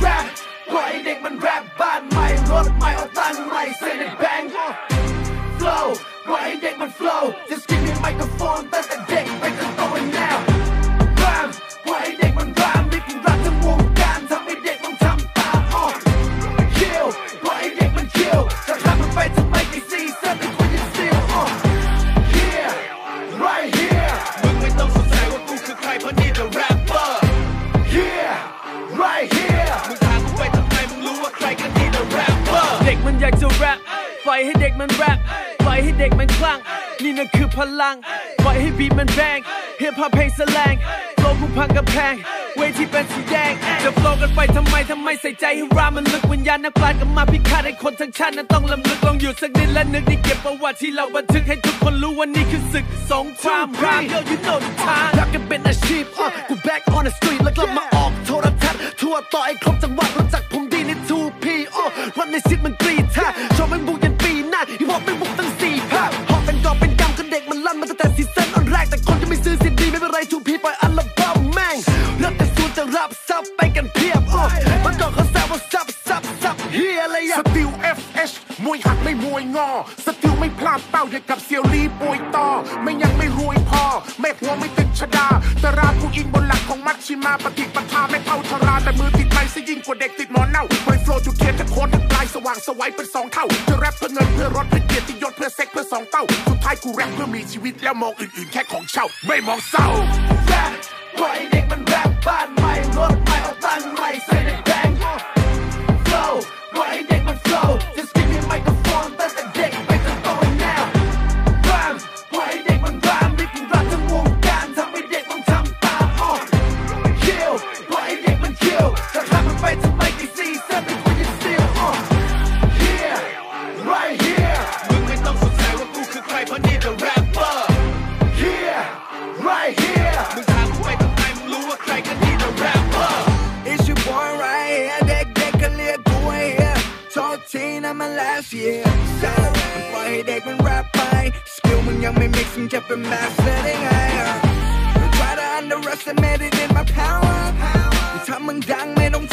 แรปปล่อยเด็กมันแรปบ้านใหม่รถใหม่เอาตังใหม่ right here มึงถามกูไปทำไมมึงรู้ว่าใครกันนี่ the rapper เด็กมันอยากจะแรปปล่อยให้เด็กมันแรปปล่อยให้เด็กมันคลั่ง นี่นั่นคือพลังปล่อยให้ beat มัน bang ฮิปฮอปเพลงแสลงโลกกูพังกำแพงเวทีเป็นสีแดงจะ flow กันไปทำไมทำไมใส่ใจให้รามมันลึกวิญญาณนักปราชญ์กลับมาพิฆาตให้คนทั้งชาตินั้นต้องรำลึกลองหยุดสักนิดและนึกนี่เก็บประวัติที่เราบันทึกให้ทุกคนรู้ว่านี่คือศึกสงครามราม Yo you know the time รักกันเป็นอาชีพ วันในซิดมันกรีดท่าชอบไม่บุกยันปีหน้าฮิปฮอปไม่บุกตั้งสี่ภาคหอบเป็นกอบเป็นกำกันเด็กมันลั่นมาตั้งแต่ซีซั่นอันแรกแต่คนจะไม่ซื้อซีดีไม่เป็นไร 2P ปล่อยอัลบั้มแม่งรับแต่สูนจะรับซับไปกันเพียบอะมันก่อนเขาแซวว่าซับซับซับเฮียอะไรอะติล FH มวยหักไม่มวยงอ สติลไม่พลาดเป้าอย่างกับเซียวลีปวยต่อไม่ยังไม่รวยพอแม่หัวไม่ติดชดาแต่ราผู้อิงบนหลักของมัชชิมาปฏิปทาไม่เท่าชราแต่มือติดไม้ซะยิ่งกว่าเด็กติดหมอนเน่าไวโฟลจุดายสวางสวัยเป็นสองเท่าจะแรปเพื่อเงินเพื่อรถเพื่อเกียรติยศเพื่อเซ็กเพื่อสองเต้าสุดท้ายกูแรปเพื่อมีชีวิตแล้วมองอื่นๆแค่ของเช่า ไม่มองเศร้าแรปปล่อยให้เด็ก นะมัน last year ใช่มันปล่อยให้เด็กมันแรปไปสกิลมึงยังไม่ mix มึงจะเป็น master ได้ไงอะ Don't try to underestimate it in my power มึงทำมึงดังไม่ต้อง